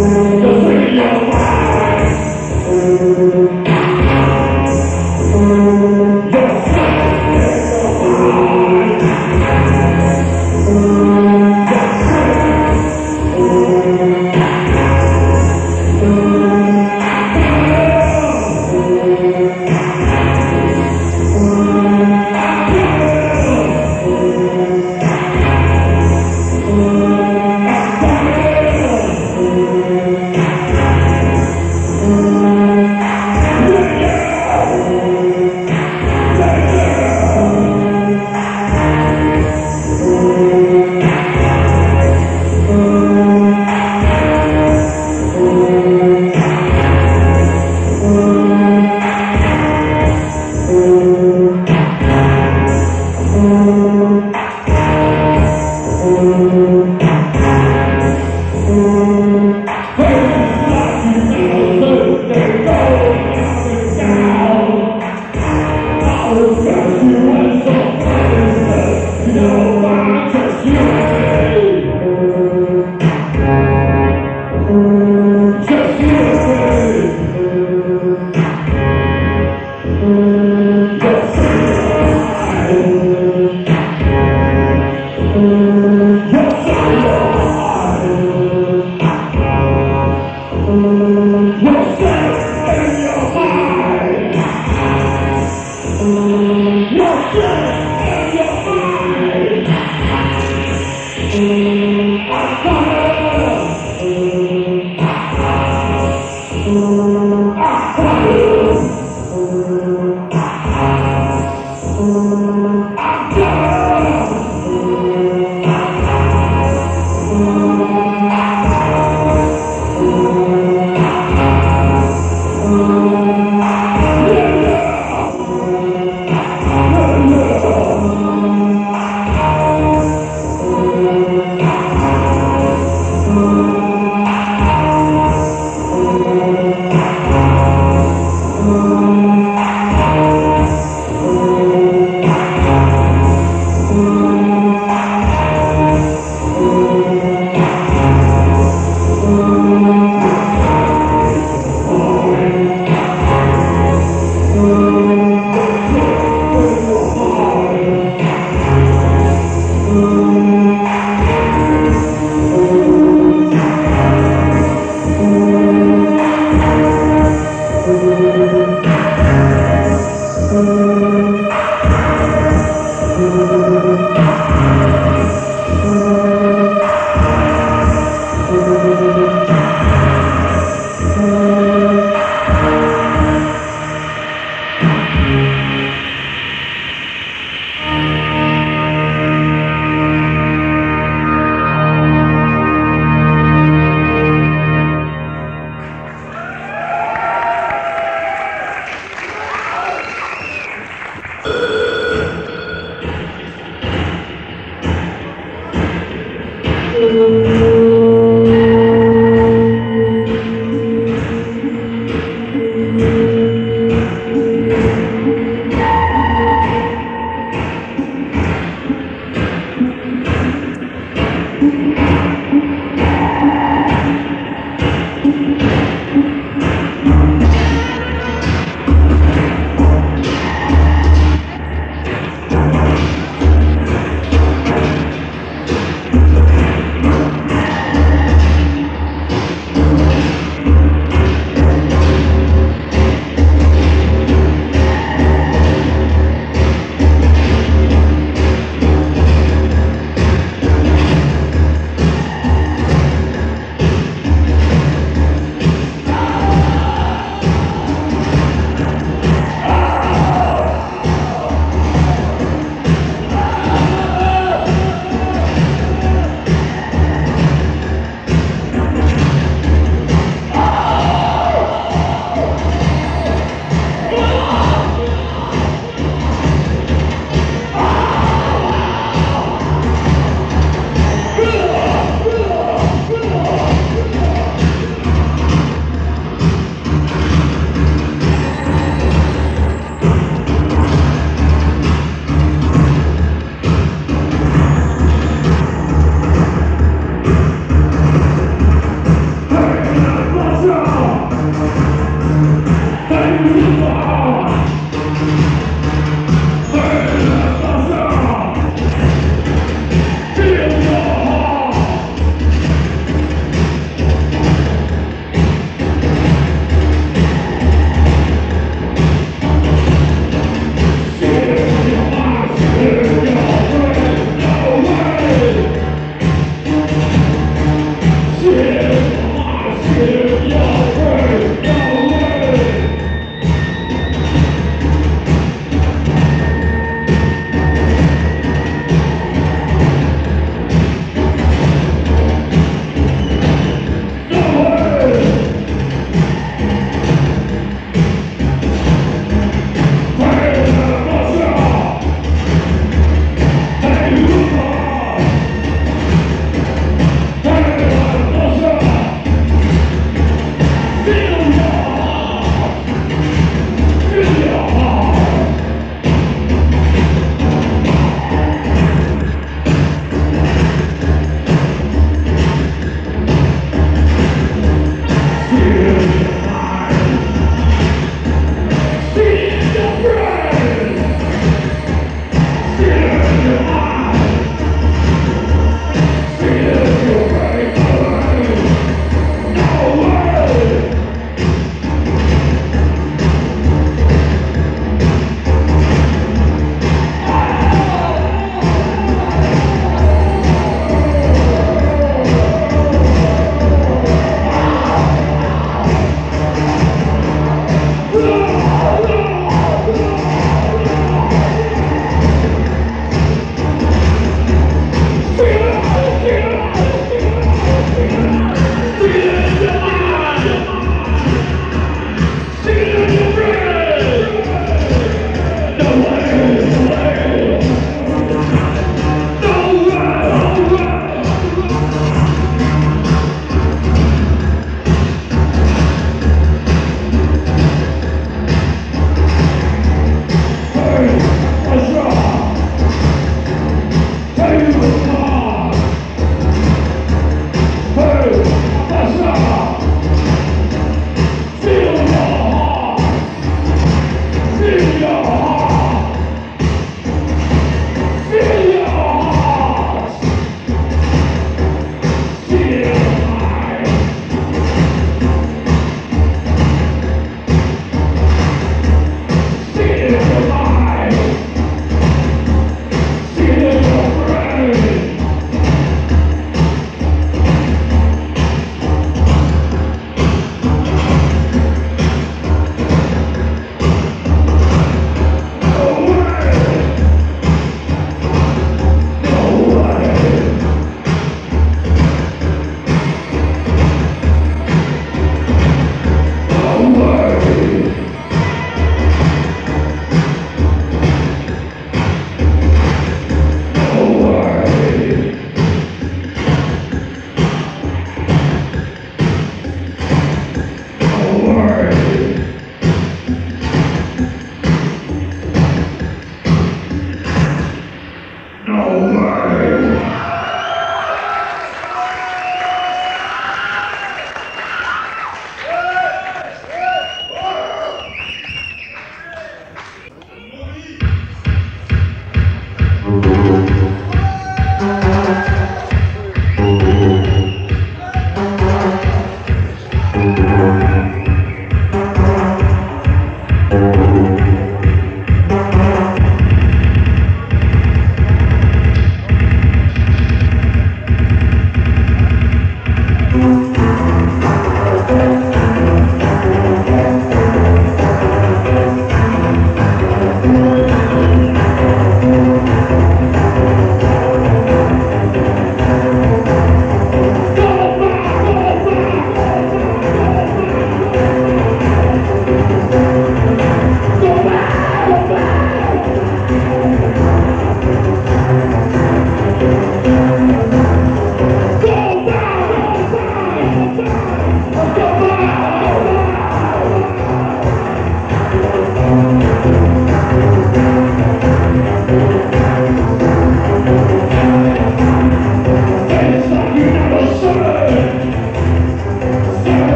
Don't be Thank